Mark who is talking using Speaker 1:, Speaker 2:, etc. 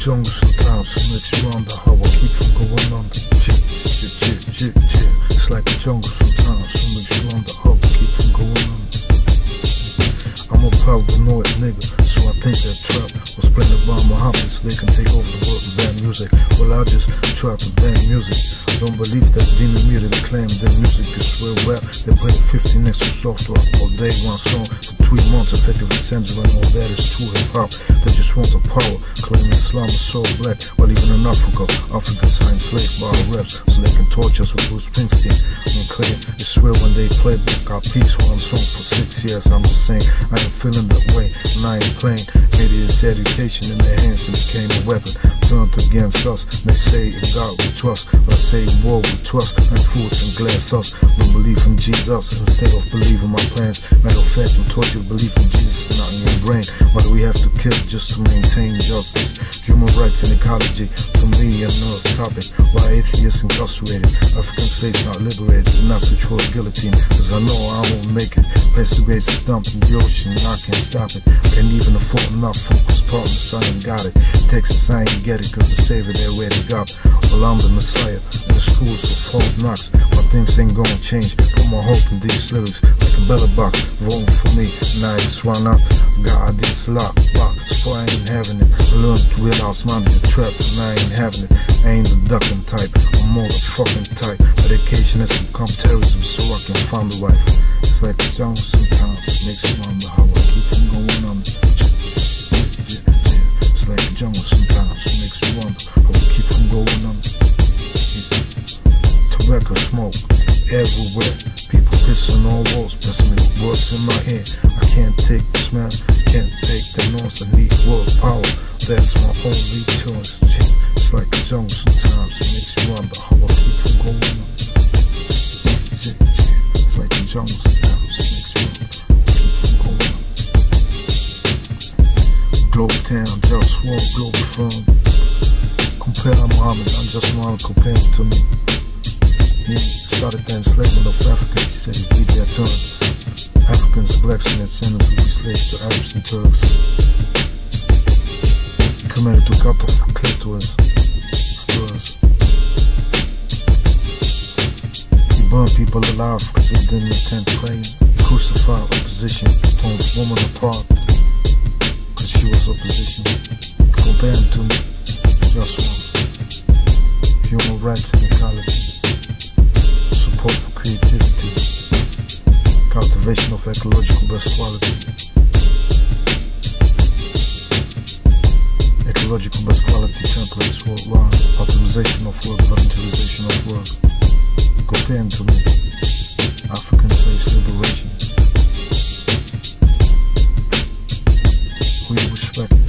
Speaker 1: jungle sometimes, so you wonder how I keep from going under. Jit, jit, jit, jit, jit. It's like a jungle sometimes, so you wonder how I keep from going under. I'm a paranoid nigga, so I think that trap was playing by Muhammad so they can take over the world and ban music. Well, I just try to ban music. I Don't believe that media they claim their music is real rap. They play 50 next to soft rock all day, one song three months, effectively censoring all that is true hip hop. They just want the power, claiming Islam is so black. While even in Africa, Africans are enslaved by reps, so they can torture us with Bruce Springsteen claim it's real when they play back our peace one song for six years. I'm just saying, I ain't feeling that way, I ain't playing. Media's education in their hands and became a weapon turned against us. They say in God we trust, but I say war we trust. And fools and glass us. We believe in Jesus instead of believing my plans. Matter of fact, we taught you to believe in Jesus, not in your brain. Why do we have to kill just to maintain justice? Human rights and ecology, For me, I'm not a topic. Why atheists incarcerated? African slaves not liberated, not sexual guillotine. Cause I know I won't make it. Place the race is dumped in the ocean, I can't stop it. I can't even afford enough focus partners, I ain't got it. Texas, I ain't get it, cause the savior they already got. Well, I'm the messiah, the schools of Fort Knox. My things ain't gonna change. Put my hope in these lyrics, like a belly box. Voting for me, now it's why not? Got ideas lock, lock. So I ain't having it. Learned to realize a trap, and I ain't having it. I ain't the ducking type, I'm more the fucking type. Medication has become terrorism, so I can find the wife. It's like a jungle sometimes, makes me wonder how I keep from going on. A jungle sometimes, it makes me wonder how I keep from going on. Tobacco smoke everywhere. People pissing on walls, pressing me with words in my head. I can't take the smell, can't take the noise. I need world power. That's my only choice. It's like a jungle sometimes. It makes you wonder how I keep compared to me. He started the enslavement of Africans, he said his DJ turned Africans, blacks, and sinners who be slaves to Arabs and Turks. He committed to cut off the clitoris. He burned people alive because they didn't attend praying. He crucified opposition, torn woman apart because she was opposition. Compare him to me, rights and equality, support for creativity, cultivation of ecological best quality, ecological best quality templates worldwide, optimization of work, voluntarization of work, comparing to me, African slaves liberation. We respect